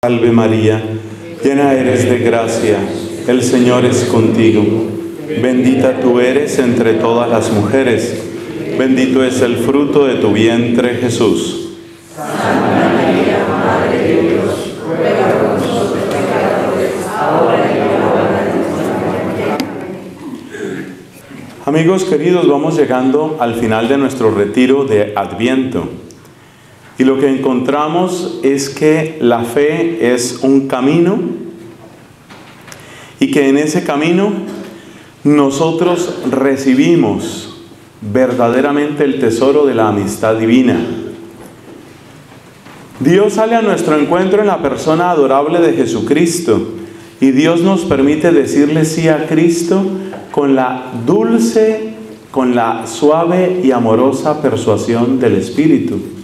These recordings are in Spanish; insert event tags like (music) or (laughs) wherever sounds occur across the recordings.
Salve María, llena eres de gracia, el Señor es contigo. Bendita tú eres entre todas las mujeres, bendito es el fruto de tu vientre Jesús. Amigos queridos, vamos llegando al final de nuestro retiro de Adviento. Y lo que encontramos es que la fe es un camino y que en ese camino nosotros recibimos verdaderamente el tesoro de la amistad divina. Dios sale a nuestro encuentro en la persona adorable de Jesucristo y Dios nos permite decirle sí a Cristo con la dulce, con la suave y amorosa persuasión del Espíritu.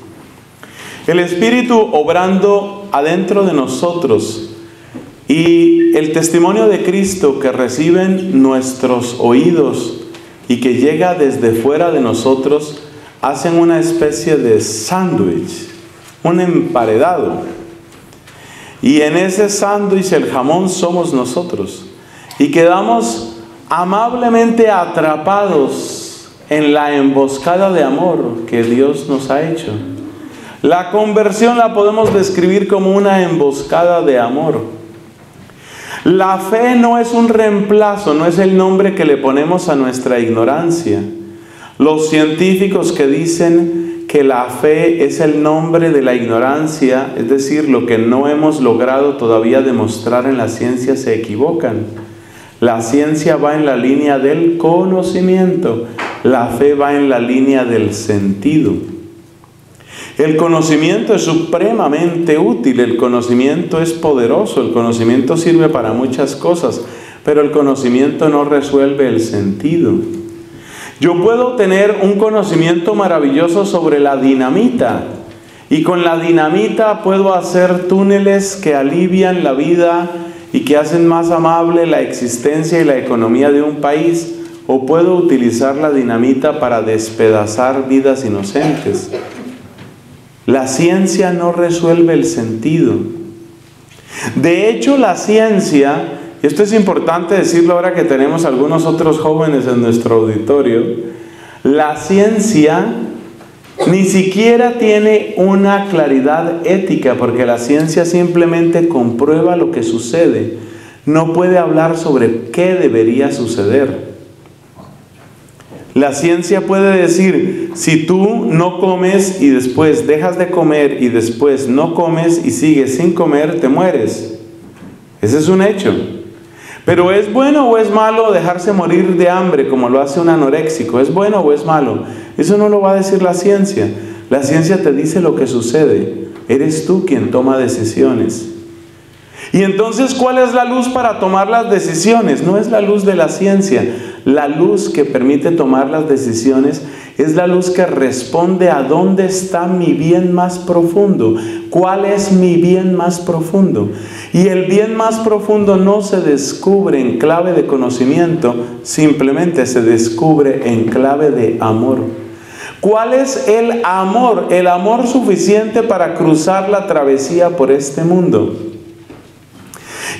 El Espíritu obrando adentro de nosotros y el testimonio de Cristo que reciben nuestros oídos y que llega desde fuera de nosotros hacen una especie de sándwich, un emparedado. Y en ese sándwich el jamón somos nosotros. Y quedamos amablemente atrapados en la emboscada de amor que Dios nos ha hecho. La conversión la podemos describir como una emboscada de amor. La fe no es un reemplazo, no es el nombre que le ponemos a nuestra ignorancia. Los científicos que dicen que la fe es el nombre de la ignorancia, es decir, lo que no hemos logrado todavía demostrar en la ciencia, se equivocan. La ciencia va en la línea del conocimiento, la fe va en la línea del sentido. El conocimiento es supremamente útil, el conocimiento es poderoso, el conocimiento sirve para muchas cosas, pero el conocimiento no resuelve el sentido. Yo puedo tener un conocimiento maravilloso sobre la dinamita y con la dinamita puedo hacer túneles que alivian la vida y que hacen más amable la existencia y la economía de un país o puedo utilizar la dinamita para despedazar vidas inocentes. La ciencia no resuelve el sentido. De hecho, la ciencia, y esto es importante decirlo ahora que tenemos algunos otros jóvenes en nuestro auditorio, la ciencia ni siquiera tiene una claridad ética, porque la ciencia simplemente comprueba lo que sucede. No puede hablar sobre qué debería suceder. La ciencia puede decir, si tú no comes y después dejas de comer y después no comes y sigues sin comer, te mueres. Ese es un hecho. Pero ¿es bueno o es malo dejarse morir de hambre como lo hace un anoréxico? ¿Es bueno o es malo? Eso no lo va a decir la ciencia. La ciencia te dice lo que sucede. Eres tú quien toma decisiones. Y entonces, ¿cuál es la luz para tomar las decisiones? No es la luz de la ciencia. La luz que permite tomar las decisiones es la luz que responde a dónde está mi bien más profundo. ¿Cuál es mi bien más profundo? Y el bien más profundo no se descubre en clave de conocimiento, simplemente se descubre en clave de amor. ¿Cuál es el amor? El amor suficiente para cruzar la travesía por este mundo.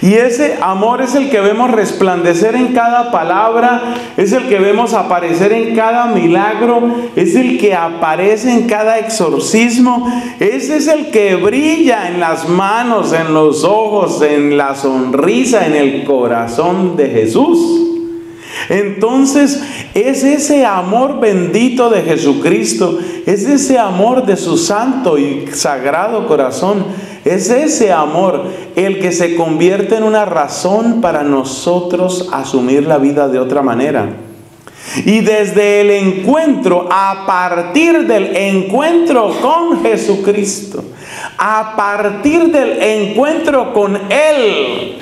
Y ese amor es el que vemos resplandecer en cada palabra, es el que vemos aparecer en cada milagro, es el que aparece en cada exorcismo, ese es el que brilla en las manos, en los ojos, en la sonrisa, en el corazón de Jesús. Entonces es ese amor bendito de Jesucristo, es ese amor de su santo y sagrado corazón es ese amor el que se convierte en una razón para nosotros asumir la vida de otra manera. Y desde el encuentro, a partir del encuentro con Jesucristo, a partir del encuentro con Él,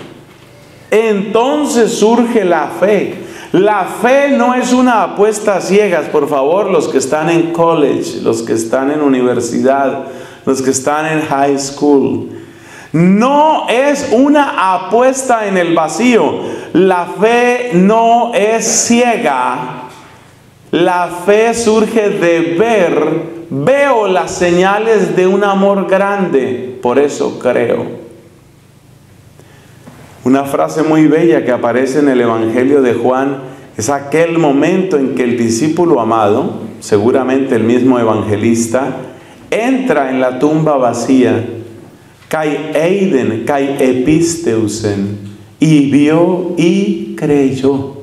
entonces surge la fe. La fe no es una apuesta a ciegas, por favor, los que están en college, los que están en universidad, los que están en high school. No es una apuesta en el vacío. La fe no es ciega. La fe surge de ver. Veo las señales de un amor grande. Por eso creo. Una frase muy bella que aparece en el Evangelio de Juan es aquel momento en que el discípulo amado, seguramente el mismo evangelista, entra en la tumba vacía, kai eiden, kai episteusen, y vio y creyó.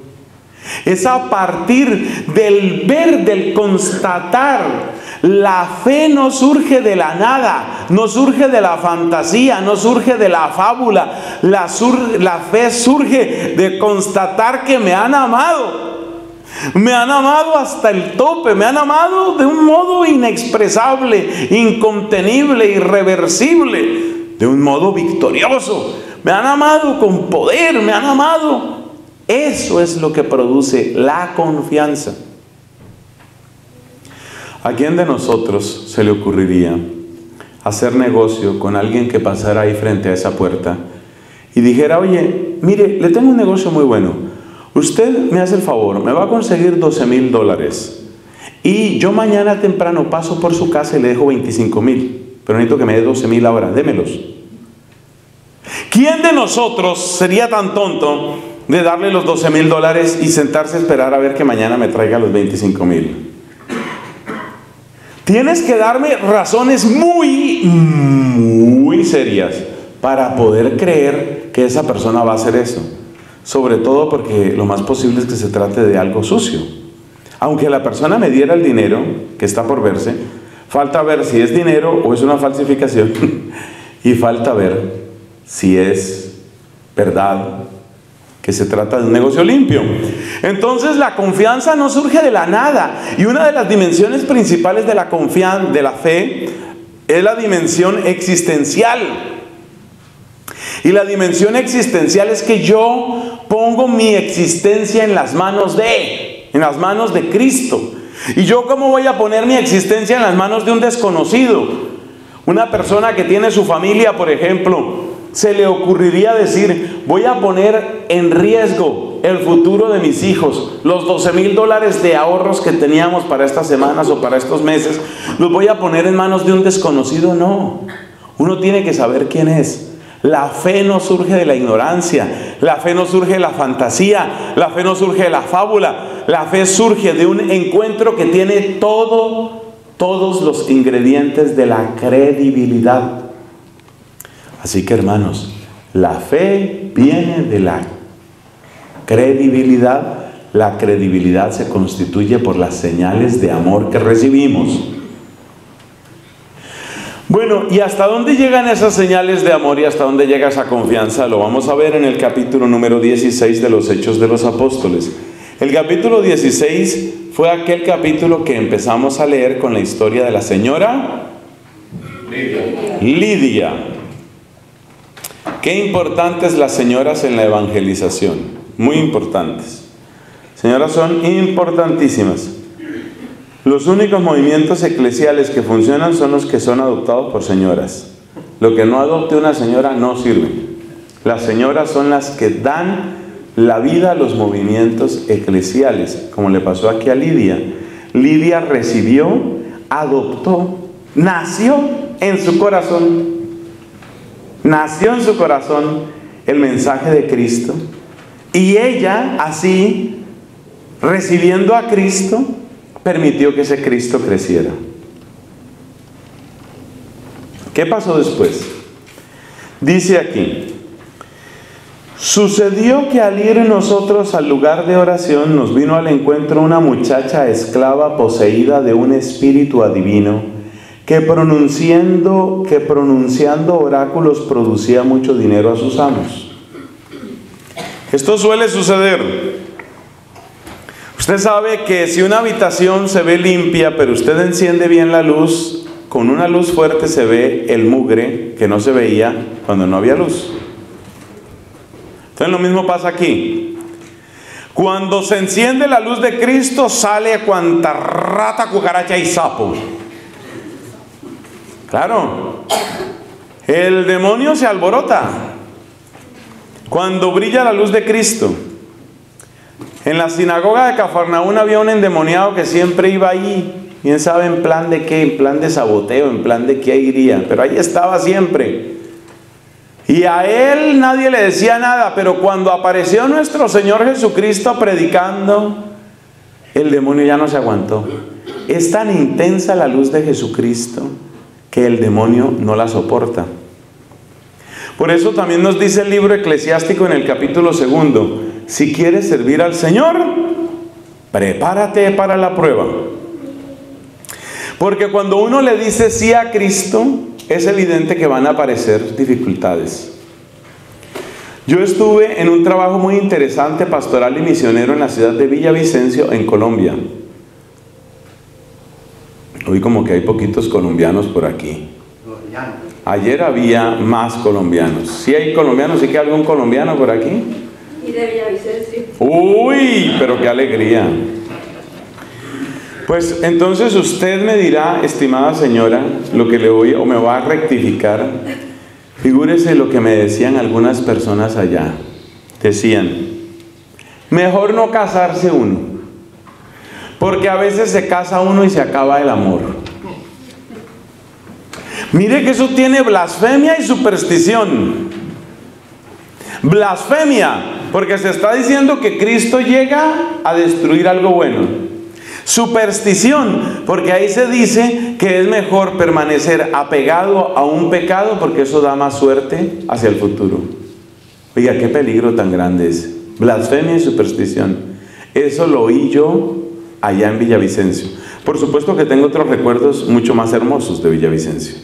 Es a partir del ver, del constatar. La fe no surge de la nada, no surge de la fantasía, no surge de la fábula. La, la fe surge de constatar que me han amado. Me han amado hasta el tope, me han amado de un modo inexpresable, incontenible, irreversible, de un modo victorioso. Me han amado con poder, me han amado eso es lo que produce la confianza. ¿A quién de nosotros se le ocurriría hacer negocio con alguien que pasara ahí frente a esa puerta y dijera, oye, mire, le tengo un negocio muy bueno. Usted me hace el favor, me va a conseguir 12 mil dólares. Y yo mañana temprano paso por su casa y le dejo 25 mil. Pero necesito que me dé 12 mil ahora, démelos. ¿Quién de nosotros sería tan tonto de darle los 12 mil dólares y sentarse a esperar a ver que mañana me traiga los 25 mil. Tienes que darme razones muy, muy serias para poder creer que esa persona va a hacer eso. Sobre todo porque lo más posible es que se trate de algo sucio. Aunque la persona me diera el dinero, que está por verse, falta ver si es dinero o es una falsificación. (laughs) y falta ver si es verdad que se trata de un negocio limpio. Entonces la confianza no surge de la nada y una de las dimensiones principales de la confianza, de la fe, es la dimensión existencial. Y la dimensión existencial es que yo pongo mi existencia en las manos de, en las manos de Cristo. ¿Y yo cómo voy a poner mi existencia en las manos de un desconocido? Una persona que tiene su familia, por ejemplo, se le ocurriría decir, voy a poner en riesgo el futuro de mis hijos, los 12 mil dólares de ahorros que teníamos para estas semanas o para estos meses, los voy a poner en manos de un desconocido? No, uno tiene que saber quién es. La fe no surge de la ignorancia, la fe no surge de la fantasía, la fe no surge de la fábula, la fe surge de un encuentro que tiene todo, todos los ingredientes de la credibilidad. Así que hermanos, la fe viene de la credibilidad. La credibilidad se constituye por las señales de amor que recibimos. Bueno, ¿y hasta dónde llegan esas señales de amor y hasta dónde llega esa confianza? Lo vamos a ver en el capítulo número 16 de los Hechos de los Apóstoles. El capítulo 16 fue aquel capítulo que empezamos a leer con la historia de la señora Lidia. Qué importantes las señoras en la evangelización, muy importantes. Señoras son importantísimas. Los únicos movimientos eclesiales que funcionan son los que son adoptados por señoras. Lo que no adopte una señora no sirve. Las señoras son las que dan la vida a los movimientos eclesiales, como le pasó aquí a Lidia. Lidia recibió, adoptó, nació en su corazón nació en su corazón el mensaje de Cristo y ella así, recibiendo a Cristo, permitió que ese Cristo creciera. ¿Qué pasó después? Dice aquí, sucedió que al ir nosotros al lugar de oración nos vino al encuentro una muchacha esclava poseída de un espíritu adivino que pronunciando, que pronunciando oráculos producía mucho dinero a sus amos. Esto suele suceder. Usted sabe que si una habitación se ve limpia, pero usted enciende bien la luz, con una luz fuerte se ve el mugre que no se veía cuando no había luz. Entonces lo mismo pasa aquí. Cuando se enciende la luz de Cristo, sale cuanta rata, cucaracha y sapo. Claro, el demonio se alborota cuando brilla la luz de Cristo. En la sinagoga de Cafarnaún había un endemoniado que siempre iba ahí. Quién sabe en plan de qué, en plan de saboteo, en plan de qué iría, pero ahí estaba siempre. Y a él nadie le decía nada, pero cuando apareció nuestro Señor Jesucristo predicando, el demonio ya no se aguantó. Es tan intensa la luz de Jesucristo que el demonio no la soporta. Por eso también nos dice el libro eclesiástico en el capítulo segundo, si quieres servir al Señor, prepárate para la prueba. Porque cuando uno le dice sí a Cristo, es evidente que van a aparecer dificultades. Yo estuve en un trabajo muy interesante pastoral y misionero en la ciudad de Villavicencio, en Colombia. Hoy como que hay poquitos colombianos por aquí. Ayer había más colombianos. ¿Sí hay colombianos? ¿Sí que hay algún colombiano por aquí? Y Villavicencio. Uy, pero qué alegría. Pues entonces usted me dirá, estimada señora, lo que le voy o me va a rectificar. Figúrese lo que me decían algunas personas allá. Decían, mejor no casarse uno, porque a veces se casa uno y se acaba el amor. Mire que eso tiene blasfemia y superstición. Blasfemia, porque se está diciendo que Cristo llega a destruir algo bueno. Superstición, porque ahí se dice que es mejor permanecer apegado a un pecado porque eso da más suerte hacia el futuro. Oiga, qué peligro tan grande es. Blasfemia y superstición. Eso lo oí yo allá en Villavicencio. Por supuesto que tengo otros recuerdos mucho más hermosos de Villavicencio.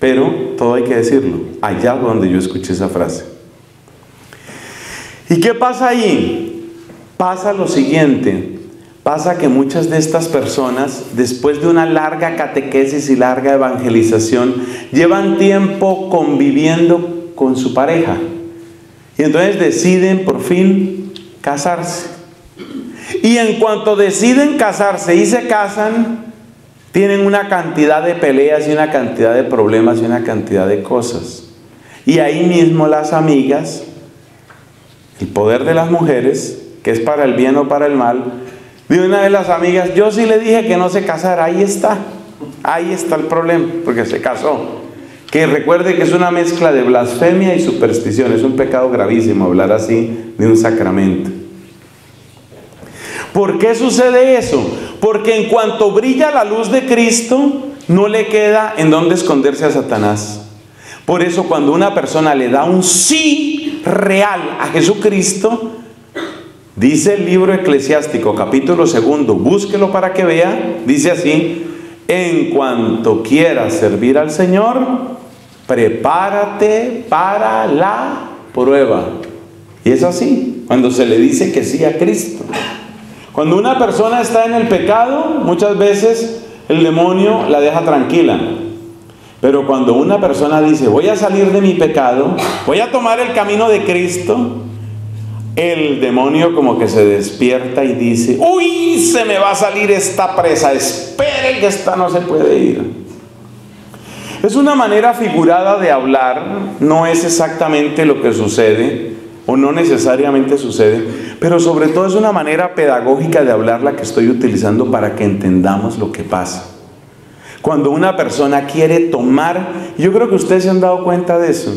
Pero todo hay que decirlo, allá donde yo escuché esa frase. ¿Y qué pasa ahí? Pasa lo siguiente. Pasa que muchas de estas personas, después de una larga catequesis y larga evangelización, llevan tiempo conviviendo con su pareja. Y entonces deciden por fin casarse. Y en cuanto deciden casarse y se casan, tienen una cantidad de peleas y una cantidad de problemas y una cantidad de cosas. Y ahí mismo las amigas, el poder de las mujeres, que es para el bien o para el mal, de una de las amigas, yo sí le dije que no se casara, ahí está, ahí está el problema, porque se casó. Que recuerde que es una mezcla de blasfemia y superstición, es un pecado gravísimo hablar así de un sacramento. ¿Por qué sucede eso? Porque en cuanto brilla la luz de Cristo, no le queda en dónde esconderse a Satanás. Por eso cuando una persona le da un sí real a Jesucristo, Dice el libro eclesiástico, capítulo segundo, búsquelo para que vea, dice así, en cuanto quieras servir al Señor, prepárate para la prueba. Y es así, cuando se le dice que sí a Cristo. Cuando una persona está en el pecado, muchas veces el demonio la deja tranquila. Pero cuando una persona dice, voy a salir de mi pecado, voy a tomar el camino de Cristo, el demonio como que se despierta y dice, uy, se me va a salir esta presa, espere que esta no se puede ir. Es una manera figurada de hablar, no es exactamente lo que sucede, o no necesariamente sucede, pero sobre todo es una manera pedagógica de hablar la que estoy utilizando para que entendamos lo que pasa. Cuando una persona quiere tomar, yo creo que ustedes se han dado cuenta de eso,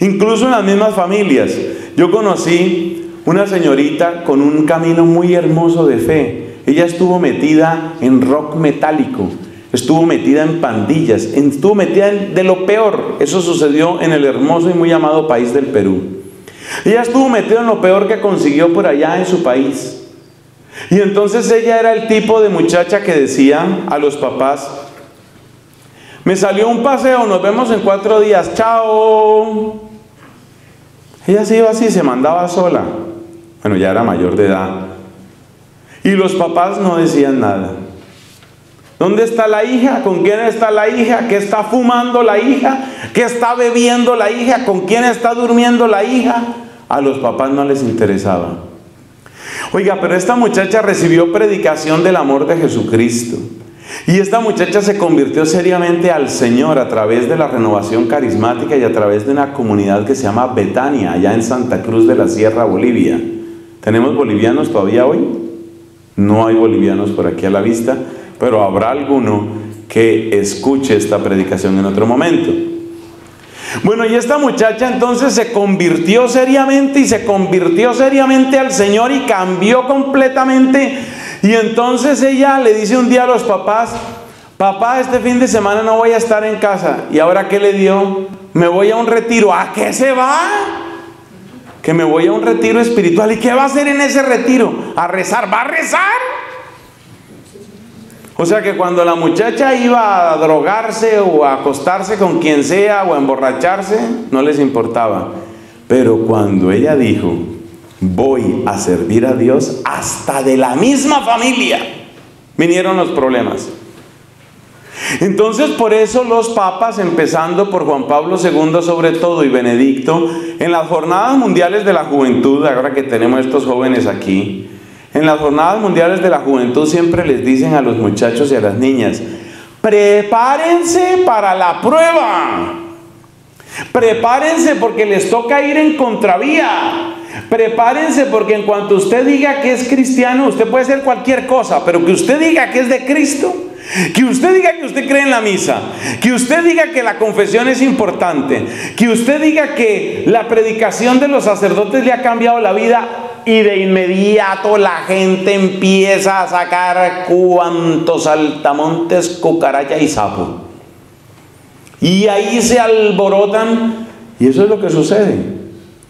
incluso en las mismas familias, yo conocí una señorita con un camino muy hermoso de fe. Ella estuvo metida en rock metálico, estuvo metida en pandillas, estuvo metida en, de lo peor. Eso sucedió en el hermoso y muy amado país del Perú. Ella estuvo metida en lo peor que consiguió por allá en su país. Y entonces ella era el tipo de muchacha que decía a los papás, me salió un paseo, nos vemos en cuatro días, chao. Ella se iba así, se mandaba sola. Bueno, ya era mayor de edad. Y los papás no decían nada. ¿Dónde está la hija? ¿Con quién está la hija? ¿Qué está fumando la hija? ¿Qué está bebiendo la hija? ¿Con quién está durmiendo la hija? A los papás no les interesaba. Oiga, pero esta muchacha recibió predicación del amor de Jesucristo. Y esta muchacha se convirtió seriamente al Señor a través de la renovación carismática y a través de una comunidad que se llama Betania, allá en Santa Cruz de la Sierra, Bolivia. ¿Tenemos bolivianos todavía hoy? No hay bolivianos por aquí a la vista, pero habrá alguno que escuche esta predicación en otro momento. Bueno, y esta muchacha entonces se convirtió seriamente y se convirtió seriamente al Señor y cambió completamente. Y entonces ella le dice un día a los papás, papá, este fin de semana no voy a estar en casa. ¿Y ahora qué le dio? Me voy a un retiro. ¿A qué se va? Que me voy a un retiro espiritual. ¿Y qué va a hacer en ese retiro? ¿A rezar? ¿Va a rezar? O sea que cuando la muchacha iba a drogarse o a acostarse con quien sea o a emborracharse, no les importaba. Pero cuando ella dijo, voy a servir a Dios, hasta de la misma familia, vinieron los problemas. Entonces por eso los papas, empezando por Juan Pablo II sobre todo y Benedicto, en las jornadas mundiales de la juventud, ahora que tenemos estos jóvenes aquí, en las jornadas mundiales de la juventud siempre les dicen a los muchachos y a las niñas, prepárense para la prueba. Prepárense porque les toca ir en contravía. Prepárense porque en cuanto usted diga que es cristiano, usted puede ser cualquier cosa, pero que usted diga que es de Cristo, que usted diga que usted cree en la misa, que usted diga que la confesión es importante, que usted diga que la predicación de los sacerdotes le ha cambiado la vida, y de inmediato la gente empieza a sacar cuantos altamontes, cucaracha y sapo. Y ahí se alborotan y eso es lo que sucede.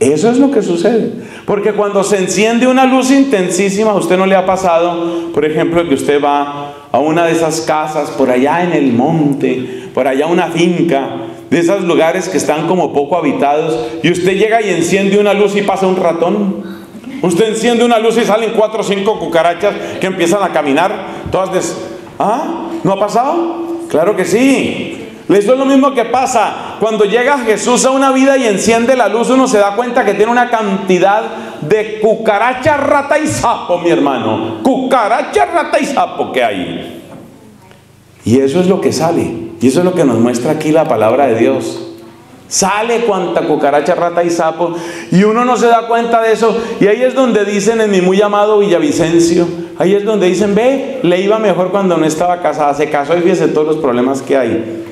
Eso es lo que sucede. Porque cuando se enciende una luz intensísima, a usted no le ha pasado, por ejemplo, que usted va a una de esas casas por allá en el monte, por allá una finca, de esos lugares que están como poco habitados, y usted llega y enciende una luz y pasa un ratón. Usted enciende una luz y salen cuatro o cinco cucarachas que empiezan a caminar, todas des... ¿Ah? ¿No ha pasado? Claro que sí. Eso es lo mismo que pasa. Cuando llega Jesús a una vida y enciende la luz, uno se da cuenta que tiene una cantidad de cucaracha, rata y sapo, mi hermano. Cucaracha, rata y sapo que hay. Y eso es lo que sale. Y eso es lo que nos muestra aquí la palabra de Dios. Sale cuanta cucaracha, rata y sapo. Y uno no se da cuenta de eso. Y ahí es donde dicen en mi muy amado Villavicencio. Ahí es donde dicen, ve, le iba mejor cuando no estaba casada. Se casó y fíjese todos los problemas que hay.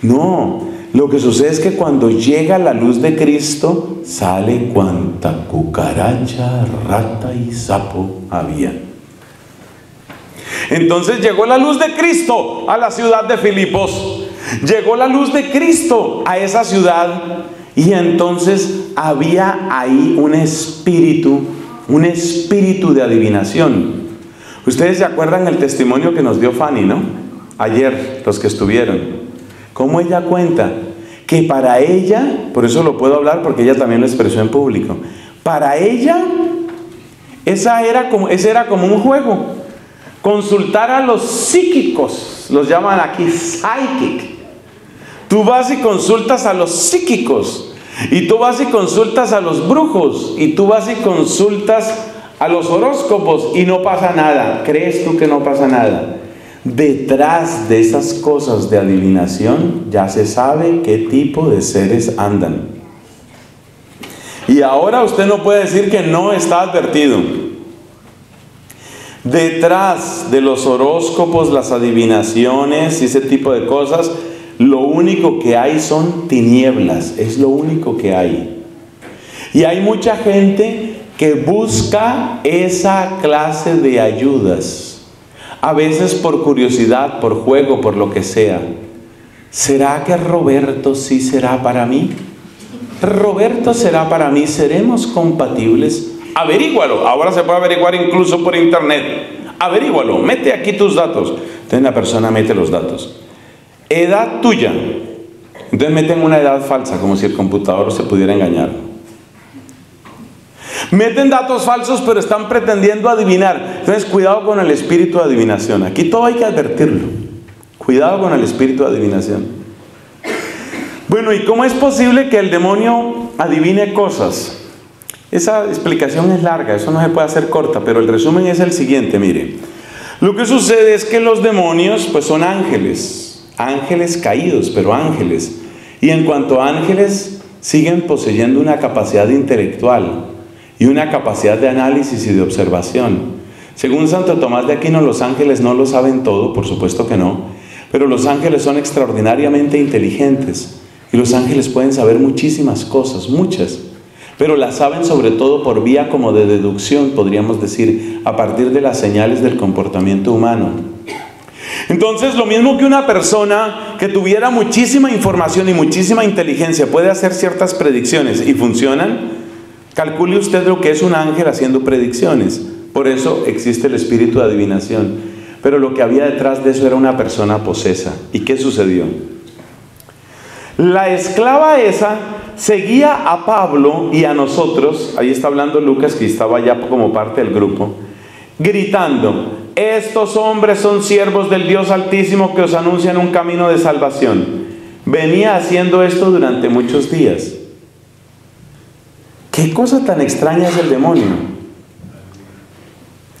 No, lo que sucede es que cuando llega la luz de Cristo, sale cuanta cucaracha, rata y sapo había. Entonces llegó la luz de Cristo a la ciudad de Filipos. Llegó la luz de Cristo a esa ciudad y entonces había ahí un espíritu, un espíritu de adivinación. Ustedes se acuerdan el testimonio que nos dio Fanny, ¿no? Ayer, los que estuvieron. ¿Cómo ella cuenta? Que para ella, por eso lo puedo hablar porque ella también lo expresó en público, para ella esa era como, ese era como un juego. Consultar a los psíquicos, los llaman aquí psychic. Tú vas y consultas a los psíquicos. Y tú vas y consultas a los brujos. Y tú vas y consultas a los horóscopos. Y no pasa nada. ¿Crees tú que no pasa nada? Detrás de esas cosas de adivinación ya se sabe qué tipo de seres andan. Y ahora usted no puede decir que no está advertido. Detrás de los horóscopos, las adivinaciones y ese tipo de cosas, lo único que hay son tinieblas, es lo único que hay. Y hay mucha gente que busca esa clase de ayudas, a veces por curiosidad, por juego, por lo que sea. ¿Será que Roberto sí será para mí? Roberto será para mí, seremos compatibles. Averígualo, ahora se puede averiguar incluso por internet. Averígualo, mete aquí tus datos. Entonces la persona mete los datos. Edad tuya. Entonces meten una edad falsa, como si el computador se pudiera engañar. Meten datos falsos, pero están pretendiendo adivinar. Entonces, cuidado con el espíritu de adivinación. Aquí todo hay que advertirlo. Cuidado con el espíritu de adivinación. Bueno, ¿y cómo es posible que el demonio adivine cosas? Esa explicación es larga, eso no se puede hacer corta, pero el resumen es el siguiente, mire. Lo que sucede es que los demonios pues son ángeles, ángeles caídos, pero ángeles. Y en cuanto a ángeles, siguen poseyendo una capacidad intelectual y una capacidad de análisis y de observación. Según Santo Tomás de Aquino, los ángeles no lo saben todo, por supuesto que no, pero los ángeles son extraordinariamente inteligentes Y los ángeles pueden saber muchísimas cosas, muchas, pero las saben sobre todo por vía como de deducción, podríamos decir, a partir de las señales del comportamiento humano. Entonces, lo mismo que una persona que tuviera muchísima información y muchísima inteligencia puede hacer ciertas predicciones y funcionan, calcule usted lo que es un ángel haciendo predicciones. Por eso existe el espíritu de adivinación. Pero lo que había detrás de eso era una persona posesa. ¿Y qué sucedió? La esclava esa seguía a Pablo y a nosotros, ahí está hablando Lucas que estaba ya como parte del grupo, gritando, estos hombres son siervos del Dios Altísimo que os anuncian un camino de salvación. Venía haciendo esto durante muchos días. ¿Qué cosa tan extraña es el demonio?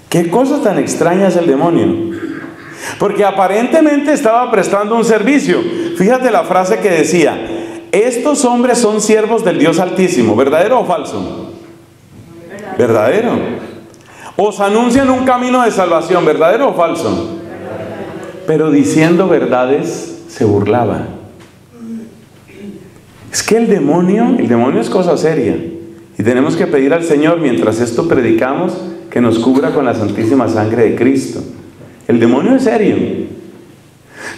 ¿Qué cosa tan extraña es el demonio? Porque aparentemente estaba prestando un servicio. Fíjate la frase que decía, estos hombres son siervos del Dios Altísimo, ¿verdadero o falso? Verdadero. Os anuncian un camino de salvación, ¿verdadero o falso? Pero diciendo verdades se burlaba. Es que el demonio, el demonio es cosa seria. Y tenemos que pedir al Señor, mientras esto predicamos, que nos cubra con la santísima sangre de Cristo. El demonio es serio.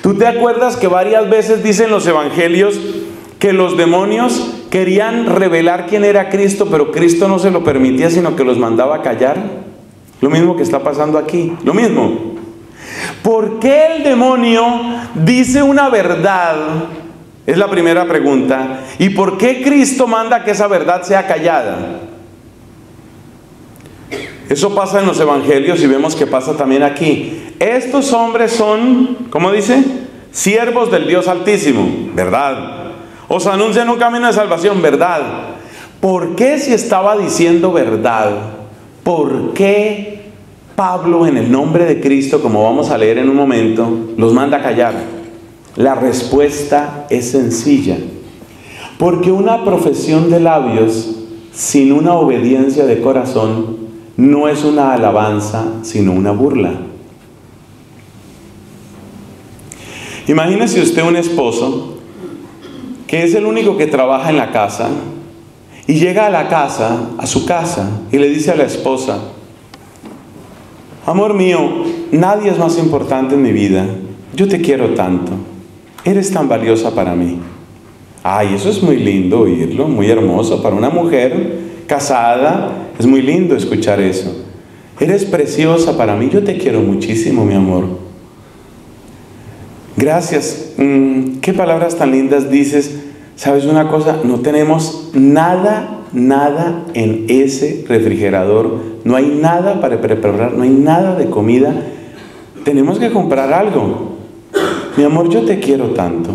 ¿Tú te acuerdas que varias veces dicen los evangelios que los demonios querían revelar quién era Cristo, pero Cristo no se lo permitía, sino que los mandaba a callar? Lo mismo que está pasando aquí. Lo mismo. ¿Por qué el demonio dice una verdad? Es la primera pregunta. ¿Y por qué Cristo manda que esa verdad sea callada? Eso pasa en los evangelios y vemos que pasa también aquí. Estos hombres son, ¿cómo dice? Siervos del Dios Altísimo, ¿verdad? Os anuncian un camino de salvación, ¿verdad? ¿Por qué si estaba diciendo verdad? ¿Por qué Pablo en el nombre de Cristo, como vamos a leer en un momento, los manda a callar? La respuesta es sencilla. Porque una profesión de labios sin una obediencia de corazón no es una alabanza, sino una burla. Imagínese usted un esposo que es el único que trabaja en la casa y llega a la casa, a su casa, y le dice a la esposa, amor mío, nadie es más importante en mi vida, yo te quiero tanto, eres tan valiosa para mí. Ay, eso es muy lindo oírlo, muy hermoso para una mujer casada, es muy lindo escuchar eso. Eres preciosa para mí, yo te quiero muchísimo, mi amor. Gracias. Mm, ¿Qué palabras tan lindas dices? ¿Sabes una cosa? No tenemos nada, nada en ese refrigerador. No hay nada para preparar, no hay nada de comida. Tenemos que comprar algo. Mi amor, yo te quiero tanto.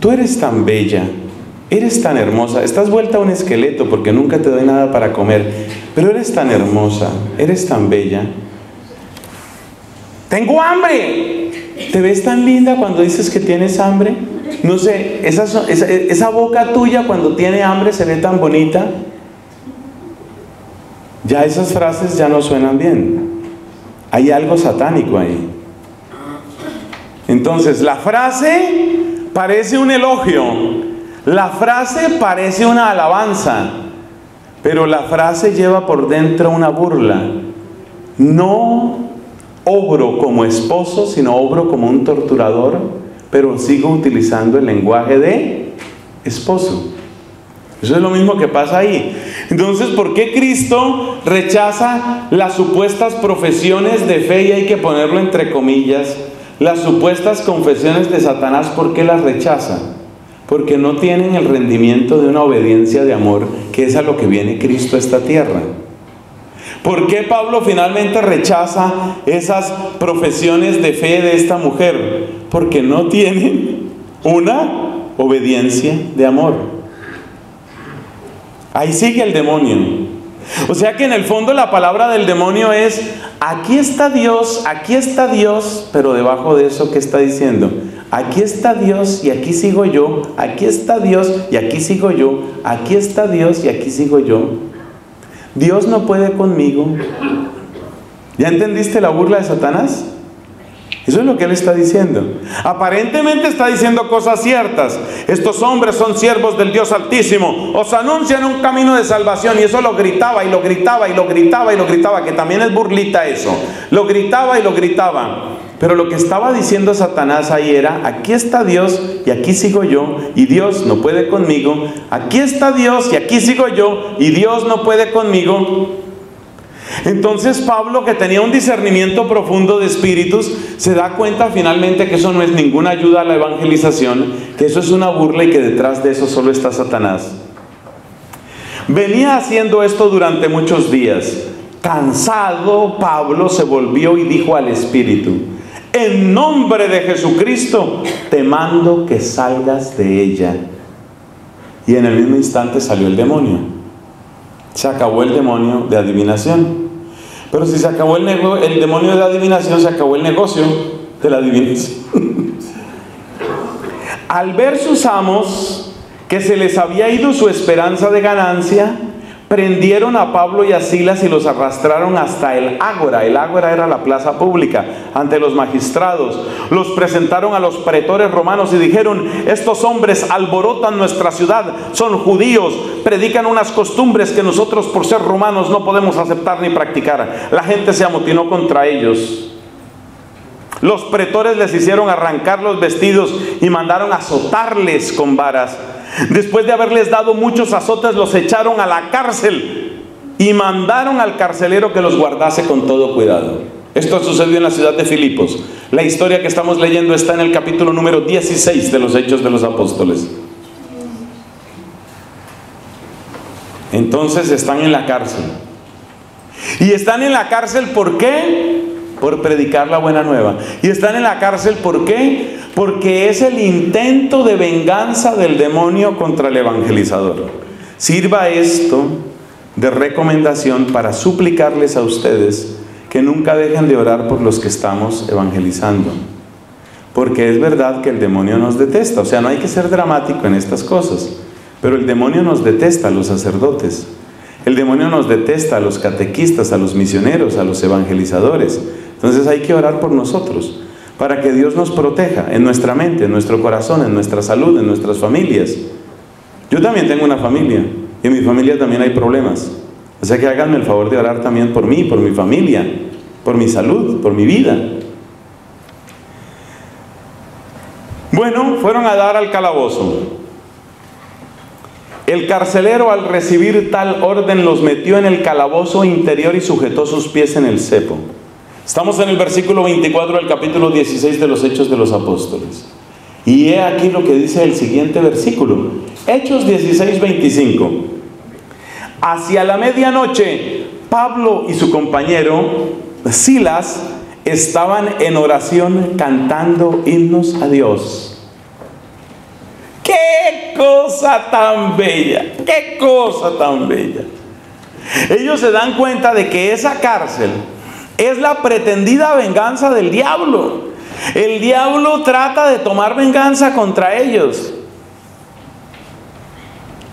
Tú eres tan bella, eres tan hermosa. Estás vuelta a un esqueleto porque nunca te doy nada para comer. Pero eres tan hermosa, eres tan bella. Tengo hambre. ¿Te ves tan linda cuando dices que tienes hambre? No sé, esa, boca tuya cuando tiene hambre se ve tan bonita. Ya esas frases ya no suenan bien. Hay algo satánico ahí. Entonces, la frase parece un elogio. La frase parece una alabanza. Pero la frase lleva por dentro una burla. No obro como esposo, sino obro como un torturador, pero sigo utilizando el lenguaje de esposo. Eso es lo mismo que pasa ahí. Entonces, ¿por qué Cristo rechaza las supuestas profesiones de fe y hay que ponerlo entre comillas? Las supuestas confesiones de Satanás, ¿por qué las rechaza? Porque no tienen el rendimiento de una obediencia de amor, que es a lo que viene Cristo a esta tierra. ¿Por qué Pablo finalmente rechaza esas profesiones de fe de esta mujer? Porque no tiene una obediencia de amor. Ahí sigue el demonio. O sea que en el fondo la palabra del demonio es, aquí está Dios, aquí está Dios, pero debajo de eso, ¿qué está diciendo? Aquí está Dios y aquí sigo yo, aquí está Dios y aquí sigo yo, aquí está Dios y aquí sigo yo. Dios no puede conmigo. ¿Ya entendiste la burla de Satanás? Eso es lo que él está diciendo. Aparentemente está diciendo cosas ciertas. Estos hombres son siervos del Dios Altísimo. Os anuncian un camino de salvación. Y eso lo gritaba y lo gritaba y lo gritaba y lo gritaba. Que también es burlita eso. Lo gritaba y lo gritaba. Pero lo que estaba diciendo Satanás ahí era, aquí está Dios y aquí sigo yo y Dios no puede conmigo. Aquí está Dios y aquí sigo yo y Dios no puede conmigo. Entonces Pablo, que tenía un discernimiento profundo de espíritus, se da cuenta finalmente que eso no es ninguna ayuda a la evangelización, que eso es una burla y que detrás de eso solo está Satanás. Venía haciendo esto durante muchos días. Cansado, Pablo se volvió y dijo al espíritu, en nombre de Jesucristo, te mando que salgas de ella. Y en el mismo instante salió el demonio se acabó el demonio de adivinación. Pero si se acabó el, el demonio de adivinación, se acabó el negocio de la adivinación. (laughs) Al ver sus amos que se les había ido su esperanza de ganancia, prendieron a Pablo y a Silas y los arrastraron hasta el ágora. El ágora era la plaza pública ante los magistrados. Los presentaron a los pretores romanos y dijeron, estos hombres alborotan nuestra ciudad, son judíos, predican unas costumbres que nosotros por ser romanos no podemos aceptar ni practicar. La gente se amotinó contra ellos. Los pretores les hicieron arrancar los vestidos y mandaron azotarles con varas. Después de haberles dado muchos azotes, los echaron a la cárcel y mandaron al carcelero que los guardase con todo cuidado. Esto sucedió en la ciudad de Filipos. La historia que estamos leyendo está en el capítulo número 16 de los Hechos de los Apóstoles. Entonces están en la cárcel. Y están en la cárcel ¿por qué? Por predicar la buena nueva. Y están en la cárcel ¿por qué? porque es el intento de venganza del demonio contra el evangelizador. Sirva esto de recomendación para suplicarles a ustedes que nunca dejen de orar por los que estamos evangelizando. Porque es verdad que el demonio nos detesta, o sea, no hay que ser dramático en estas cosas, pero el demonio nos detesta a los sacerdotes. El demonio nos detesta a los catequistas, a los misioneros, a los evangelizadores. Entonces hay que orar por nosotros para que Dios nos proteja en nuestra mente, en nuestro corazón, en nuestra salud, en nuestras familias. Yo también tengo una familia y en mi familia también hay problemas. O sea que háganme el favor de orar también por mí, por mi familia, por mi salud, por mi vida. Bueno, fueron a dar al calabozo. El carcelero al recibir tal orden los metió en el calabozo interior y sujetó sus pies en el cepo. Estamos en el versículo 24 del capítulo 16 de los Hechos de los Apóstoles. Y he aquí lo que dice el siguiente versículo. Hechos 16, 25. Hacia la medianoche, Pablo y su compañero Silas estaban en oración cantando himnos a Dios. ¡Qué cosa tan bella! ¡Qué cosa tan bella! Ellos se dan cuenta de que esa cárcel es la pretendida venganza del diablo. El diablo trata de tomar venganza contra ellos.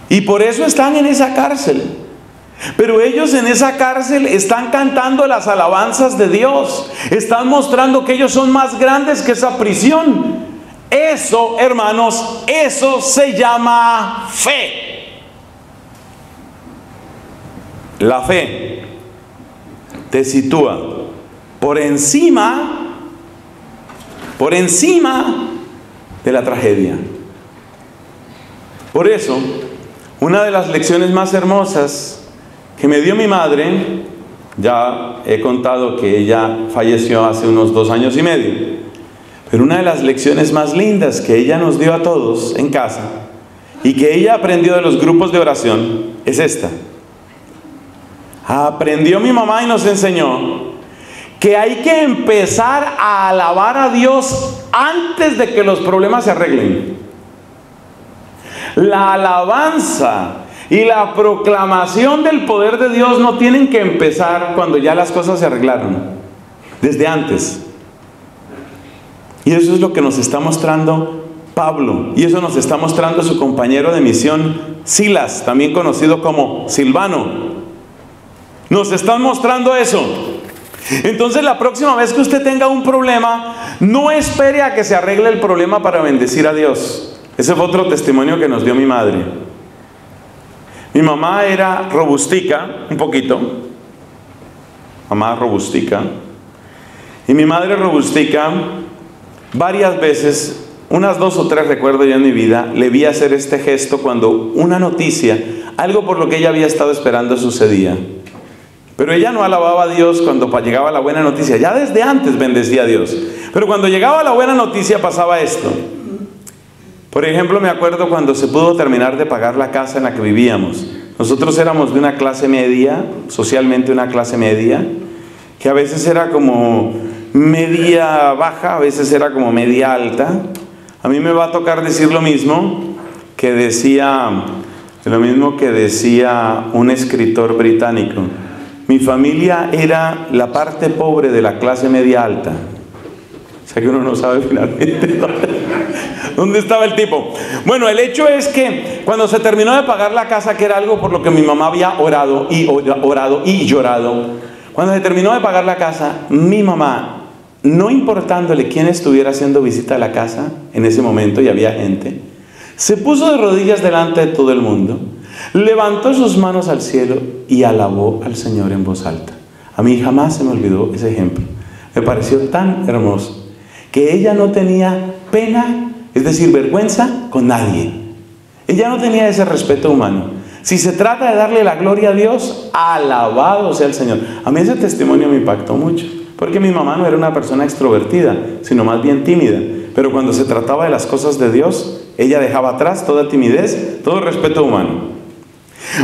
Y por eso están en esa cárcel. Pero ellos en esa cárcel están cantando las alabanzas de Dios. Están mostrando que ellos son más grandes que esa prisión. Eso, hermanos, eso se llama fe. La fe te sitúa por encima, por encima de la tragedia. Por eso, una de las lecciones más hermosas que me dio mi madre, ya he contado que ella falleció hace unos dos años y medio, pero una de las lecciones más lindas que ella nos dio a todos en casa y que ella aprendió de los grupos de oración es esta. Aprendió mi mamá y nos enseñó que hay que empezar a alabar a Dios antes de que los problemas se arreglen. La alabanza y la proclamación del poder de Dios no tienen que empezar cuando ya las cosas se arreglaron, desde antes. Y eso es lo que nos está mostrando Pablo, y eso nos está mostrando su compañero de misión, Silas, también conocido como Silvano. Nos están mostrando eso. Entonces la próxima vez que usted tenga un problema, no espere a que se arregle el problema para bendecir a Dios. Ese fue otro testimonio que nos dio mi madre. Mi mamá era robustica, un poquito. Mamá robustica. Y mi madre robustica, varias veces, unas dos o tres recuerdo yo en mi vida, le vi hacer este gesto cuando una noticia, algo por lo que ella había estado esperando sucedía. Pero ella no alababa a Dios cuando llegaba la buena noticia. Ya desde antes bendecía a Dios. Pero cuando llegaba la buena noticia pasaba esto. Por ejemplo, me acuerdo cuando se pudo terminar de pagar la casa en la que vivíamos. Nosotros éramos de una clase media, socialmente una clase media, que a veces era como media baja, a veces era como media alta. A mí me va a tocar decir lo mismo que decía, lo mismo que decía un escritor británico. Mi familia era la parte pobre de la clase media alta. O sea que uno no sabe finalmente (laughs) dónde estaba el tipo. Bueno, el hecho es que cuando se terminó de pagar la casa, que era algo por lo que mi mamá había orado y orado y llorado, cuando se terminó de pagar la casa, mi mamá, no importándole quién estuviera haciendo visita a la casa en ese momento y había gente, se puso de rodillas delante de todo el mundo levantó sus manos al cielo y alabó al Señor en voz alta. A mí jamás se me olvidó ese ejemplo. Me pareció tan hermoso que ella no tenía pena, es decir, vergüenza con nadie. Ella no tenía ese respeto humano. Si se trata de darle la gloria a Dios, alabado sea el Señor. A mí ese testimonio me impactó mucho, porque mi mamá no era una persona extrovertida, sino más bien tímida. Pero cuando se trataba de las cosas de Dios, ella dejaba atrás toda timidez, todo respeto humano.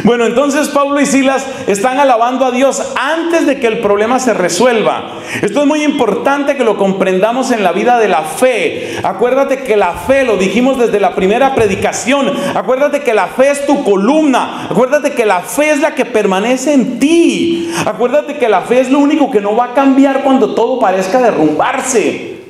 Bueno, entonces Pablo y Silas están alabando a Dios antes de que el problema se resuelva. Esto es muy importante que lo comprendamos en la vida de la fe. Acuérdate que la fe, lo dijimos desde la primera predicación, acuérdate que la fe es tu columna, acuérdate que la fe es la que permanece en ti, acuérdate que la fe es lo único que no va a cambiar cuando todo parezca derrumbarse.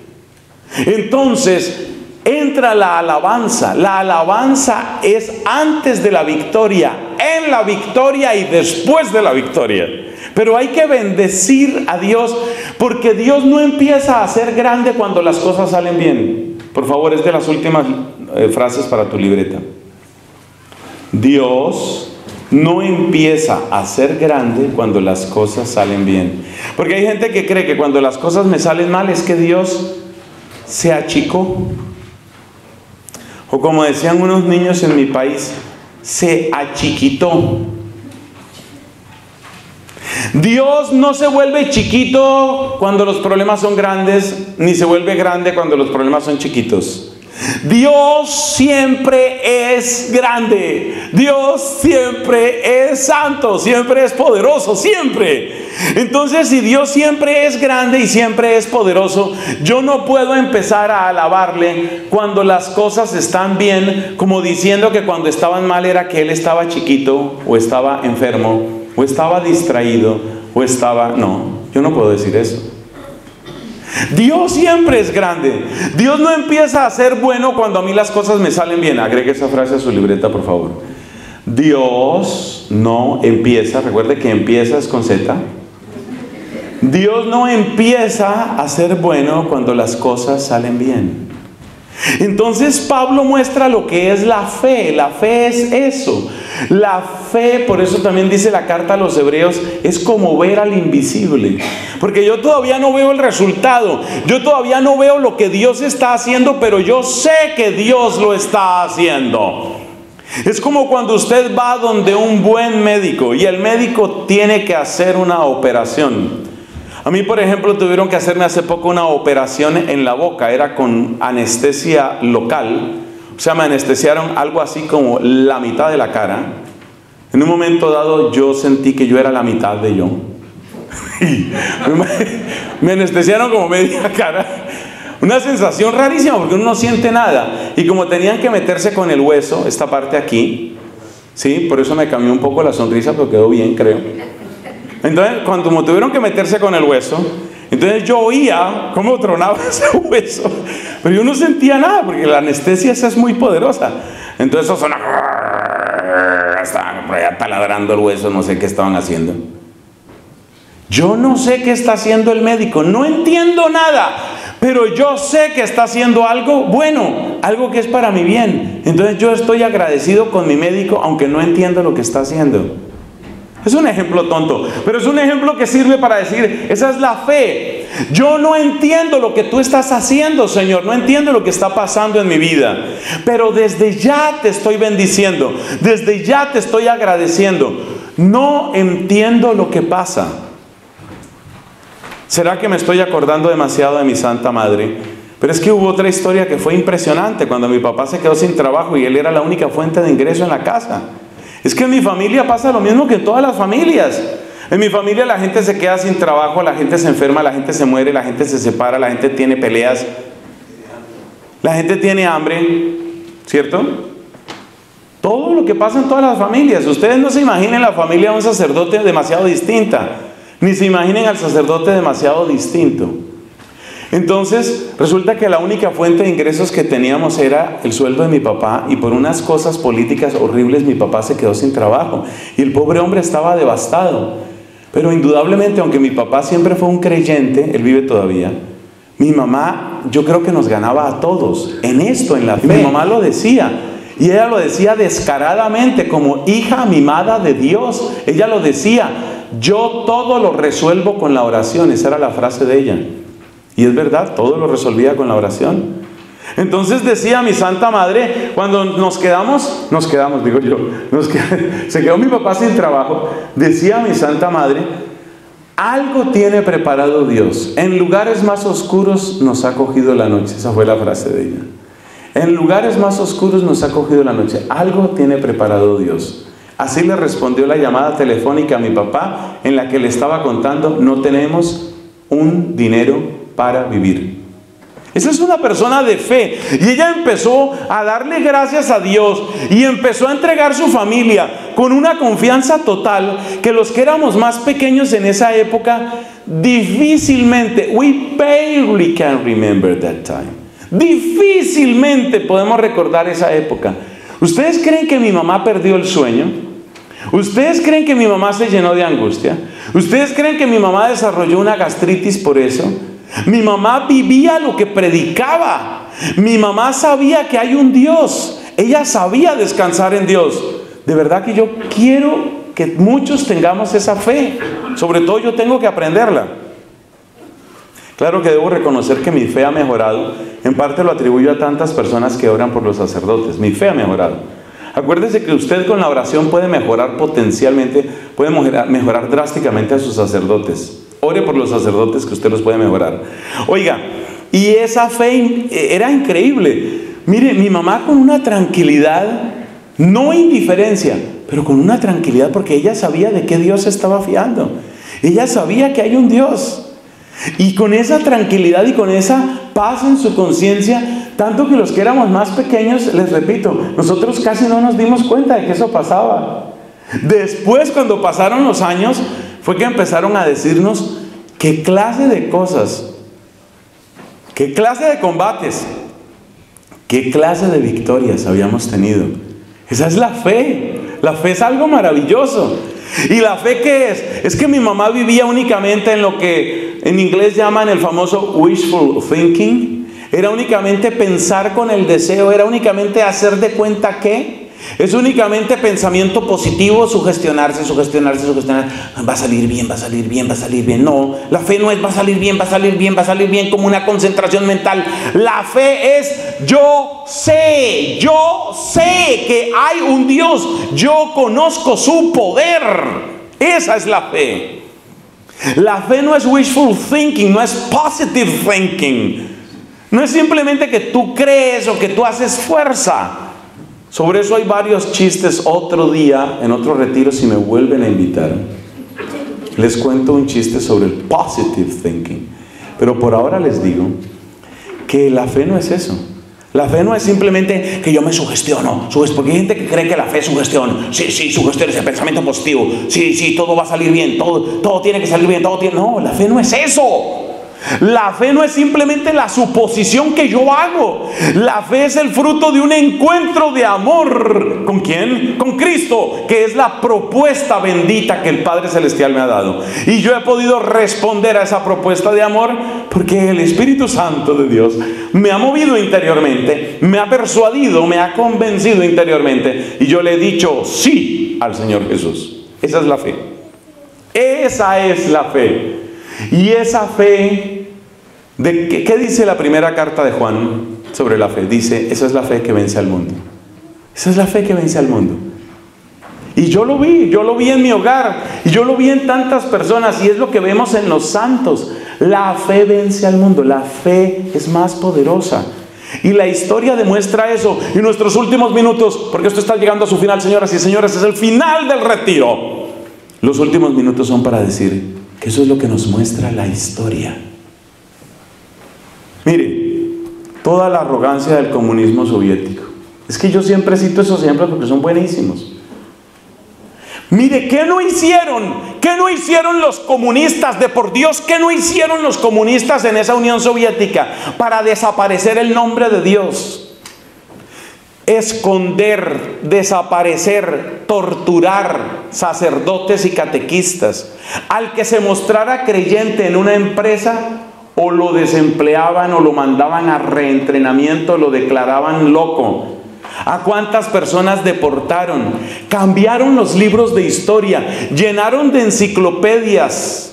Entonces, entra la alabanza. La alabanza es antes de la victoria, en la victoria y después de la victoria. Pero hay que bendecir a Dios porque Dios no empieza a ser grande cuando las cosas salen bien. Por favor, es de las últimas eh, frases para tu libreta. Dios no empieza a ser grande cuando las cosas salen bien. Porque hay gente que cree que cuando las cosas me salen mal es que Dios se achicó. O como decían unos niños en mi país, se achiquitó. Dios no se vuelve chiquito cuando los problemas son grandes, ni se vuelve grande cuando los problemas son chiquitos. Dios siempre es grande, Dios siempre es santo, siempre es poderoso, siempre. Entonces, si Dios siempre es grande y siempre es poderoso, yo no puedo empezar a alabarle cuando las cosas están bien, como diciendo que cuando estaban mal era que Él estaba chiquito o estaba enfermo o estaba distraído o estaba... No, yo no puedo decir eso. Dios siempre es grande. Dios no empieza a ser bueno cuando a mí las cosas me salen bien. Agregue esa frase a su libreta, por favor. Dios no empieza, recuerde que empieza con Z. Dios no empieza a ser bueno cuando las cosas salen bien. Entonces Pablo muestra lo que es la fe. La fe es eso. La fe, por eso también dice la carta a los hebreos, es como ver al invisible. Porque yo todavía no veo el resultado. Yo todavía no veo lo que Dios está haciendo, pero yo sé que Dios lo está haciendo. Es como cuando usted va donde un buen médico y el médico tiene que hacer una operación. A mí, por ejemplo, tuvieron que hacerme hace poco una operación en la boca, era con anestesia local, o sea, me anestesiaron algo así como la mitad de la cara. En un momento dado yo sentí que yo era la mitad de yo. (laughs) me anestesiaron como media (laughs) cara. Una sensación rarísima porque uno no siente nada. Y como tenían que meterse con el hueso, esta parte aquí, ¿sí? Por eso me cambió un poco la sonrisa, pero quedó bien, creo. Entonces, cuando tuvieron que meterse con el hueso, entonces yo oía cómo tronaba (laughs) ese hueso, pero yo no sentía nada porque la anestesia esa es muy poderosa. Entonces eso suena, estaban por allá taladrando el hueso, no sé qué estaban haciendo. Yo no sé qué está haciendo el médico, no entiendo nada, pero yo sé que está haciendo algo bueno, algo que es para mi bien. Entonces yo estoy agradecido con mi médico aunque no entiendo lo que está haciendo. Es un ejemplo tonto, pero es un ejemplo que sirve para decir, esa es la fe. Yo no entiendo lo que tú estás haciendo, Señor, no entiendo lo que está pasando en mi vida, pero desde ya te estoy bendiciendo, desde ya te estoy agradeciendo. No entiendo lo que pasa. ¿Será que me estoy acordando demasiado de mi Santa Madre? Pero es que hubo otra historia que fue impresionante cuando mi papá se quedó sin trabajo y él era la única fuente de ingreso en la casa. Es que en mi familia pasa lo mismo que en todas las familias. En mi familia la gente se queda sin trabajo, la gente se enferma, la gente se muere, la gente se separa, la gente tiene peleas, la gente tiene hambre, ¿cierto? Todo lo que pasa en todas las familias. Ustedes no se imaginen la familia de un sacerdote demasiado distinta, ni se imaginen al sacerdote demasiado distinto. Entonces, resulta que la única fuente de ingresos que teníamos era el sueldo de mi papá y por unas cosas políticas horribles mi papá se quedó sin trabajo y el pobre hombre estaba devastado. Pero indudablemente, aunque mi papá siempre fue un creyente, él vive todavía, mi mamá yo creo que nos ganaba a todos en esto, en la fe. mi mamá lo decía. Y ella lo decía descaradamente como hija mimada de Dios. Ella lo decía, yo todo lo resuelvo con la oración. Esa era la frase de ella. Y es verdad, todo lo resolvía con la oración. Entonces decía mi Santa Madre, cuando nos quedamos, nos quedamos, digo yo, (laughs) se quedó mi papá sin trabajo, decía mi Santa Madre, algo tiene preparado Dios. En lugares más oscuros nos ha cogido la noche. Esa fue la frase de ella. En lugares más oscuros nos ha cogido la noche. Algo tiene preparado Dios. Así le respondió la llamada telefónica a mi papá en la que le estaba contando, no tenemos un dinero para vivir. Esa es una persona de fe. Y ella empezó a darle gracias a Dios y empezó a entregar su familia con una confianza total que los que éramos más pequeños en esa época difícilmente, we barely can remember that time. Difícilmente podemos recordar esa época. ¿Ustedes creen que mi mamá perdió el sueño? ¿Ustedes creen que mi mamá se llenó de angustia? ¿Ustedes creen que mi mamá desarrolló una gastritis por eso? Mi mamá vivía lo que predicaba. Mi mamá sabía que hay un Dios. Ella sabía descansar en Dios. De verdad que yo quiero que muchos tengamos esa fe. Sobre todo yo tengo que aprenderla. Claro que debo reconocer que mi fe ha mejorado. En parte lo atribuyo a tantas personas que oran por los sacerdotes. Mi fe ha mejorado. Acuérdese que usted con la oración puede mejorar potencialmente, puede mejorar, mejorar drásticamente a sus sacerdotes. Ore por los sacerdotes que usted los puede mejorar. Oiga, y esa fe era increíble. Mire, mi mamá con una tranquilidad, no indiferencia, pero con una tranquilidad porque ella sabía de qué Dios estaba fiando. Ella sabía que hay un Dios. Y con esa tranquilidad y con esa paz en su conciencia, tanto que los que éramos más pequeños, les repito, nosotros casi no nos dimos cuenta de que eso pasaba. Después, cuando pasaron los años, fue que empezaron a decirnos qué clase de cosas, qué clase de combates, qué clase de victorias habíamos tenido. Esa es la fe. La fe es algo maravilloso. ¿Y la fe qué es? Es que mi mamá vivía únicamente en lo que en inglés llaman el famoso wishful thinking. Era únicamente pensar con el deseo, era únicamente hacer de cuenta que es únicamente pensamiento positivo, sugestionarse, sugestionarse, sugestionarse. Va a salir bien, va a salir bien, va a salir bien. No, la fe no es va a salir bien, va a salir bien, va a salir bien como una concentración mental. La fe es yo sé, yo sé que hay un Dios, yo conozco su poder. Esa es la fe. La fe no es wishful thinking, no es positive thinking. No es simplemente que tú crees o que tú haces fuerza. Sobre eso hay varios chistes otro día, en otro retiro, si me vuelven a invitar. Les cuento un chiste sobre el positive thinking. Pero por ahora les digo que la fe no es eso. La fe no es simplemente que yo me sugestiono, porque hay gente que cree que la fe es sugestión. Sí, sí, sugestión es el pensamiento positivo. Sí, sí, todo va a salir bien, todo, todo tiene que salir bien, todo tiene... No, la fe no es eso. La fe no es simplemente la suposición que yo hago. La fe es el fruto de un encuentro de amor. ¿Con quién? Con Cristo, que es la propuesta bendita que el Padre Celestial me ha dado. Y yo he podido responder a esa propuesta de amor porque el Espíritu Santo de Dios me ha movido interiormente, me ha persuadido, me ha convencido interiormente. Y yo le he dicho sí al Señor Jesús. Esa es la fe. Esa es la fe. Y esa fe, de, ¿qué, ¿qué dice la primera carta de Juan sobre la fe? Dice, esa es la fe que vence al mundo. Esa es la fe que vence al mundo. Y yo lo vi, yo lo vi en mi hogar, y yo lo vi en tantas personas, y es lo que vemos en los santos. La fe vence al mundo, la fe es más poderosa. Y la historia demuestra eso. Y nuestros últimos minutos, porque esto está llegando a su final, señoras y señores, es el final del retiro. Los últimos minutos son para decir que eso es lo que nos muestra la historia. Mire, toda la arrogancia del comunismo soviético. Es que yo siempre cito esos ejemplos porque son buenísimos. Mire, ¿qué no hicieron? ¿Qué no hicieron los comunistas? De por Dios, ¿qué no hicieron los comunistas en esa Unión Soviética para desaparecer el nombre de Dios? Esconder, desaparecer, torturar sacerdotes y catequistas. Al que se mostrara creyente en una empresa, o lo desempleaban o lo mandaban a reentrenamiento, lo declaraban loco. ¿A cuántas personas deportaron? Cambiaron los libros de historia, llenaron de enciclopedias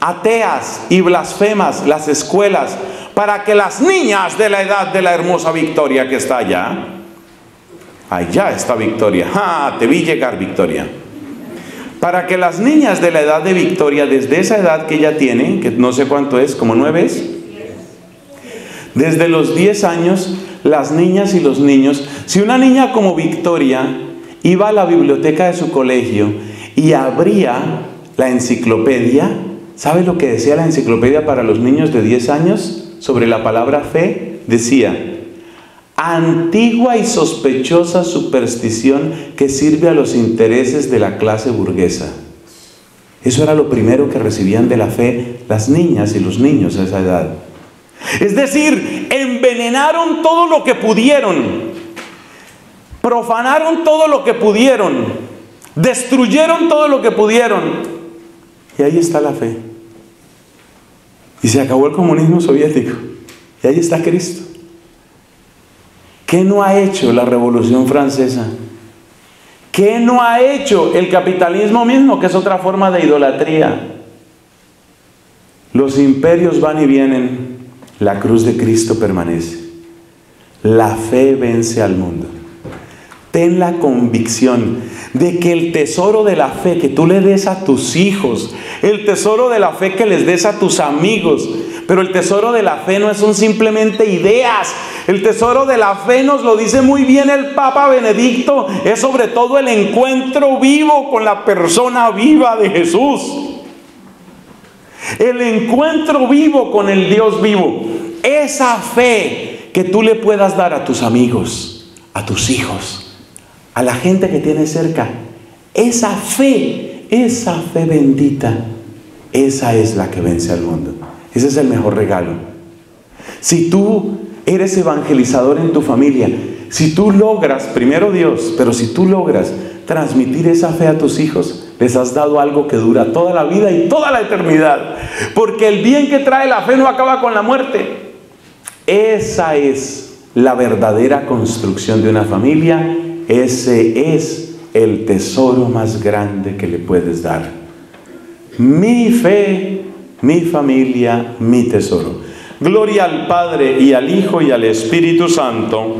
ateas y blasfemas las escuelas para que las niñas de la edad de la hermosa Victoria que está allá, allá está Victoria, ¡ah! Te vi llegar Victoria. Para que las niñas de la edad de Victoria, desde esa edad que ella tiene, que no sé cuánto es, como nueve es, desde los 10 años, las niñas y los niños, si una niña como Victoria iba a la biblioteca de su colegio y abría la enciclopedia, ¿sabe lo que decía la enciclopedia para los niños de 10 años sobre la palabra fe? Decía, antigua y sospechosa superstición que sirve a los intereses de la clase burguesa. Eso era lo primero que recibían de la fe las niñas y los niños a esa edad. Es decir, envenenaron todo lo que pudieron, profanaron todo lo que pudieron, destruyeron todo lo que pudieron. Y ahí está la fe. Y se acabó el comunismo soviético. Y ahí está Cristo. ¿Qué no ha hecho la Revolución Francesa? ¿Qué no ha hecho el capitalismo mismo, que es otra forma de idolatría? Los imperios van y vienen, la cruz de Cristo permanece. La fe vence al mundo. Ten la convicción de que el tesoro de la fe que tú le des a tus hijos, el tesoro de la fe que les des a tus amigos, pero el tesoro de la fe no son simplemente ideas. El tesoro de la fe nos lo dice muy bien el Papa Benedicto, es sobre todo el encuentro vivo con la persona viva de Jesús. El encuentro vivo con el Dios vivo. Esa fe que tú le puedas dar a tus amigos, a tus hijos, a la gente que tienes cerca. Esa fe, esa fe bendita, esa es la que vence al mundo. Ese es el mejor regalo. Si tú eres evangelizador en tu familia, si tú logras, primero Dios, pero si tú logras transmitir esa fe a tus hijos, les has dado algo que dura toda la vida y toda la eternidad. Porque el bien que trae la fe no acaba con la muerte. Esa es la verdadera construcción de una familia. Ese es el tesoro más grande que le puedes dar. Mi fe, mi familia, mi tesoro. Gloria al Padre y al Hijo y al Espíritu Santo.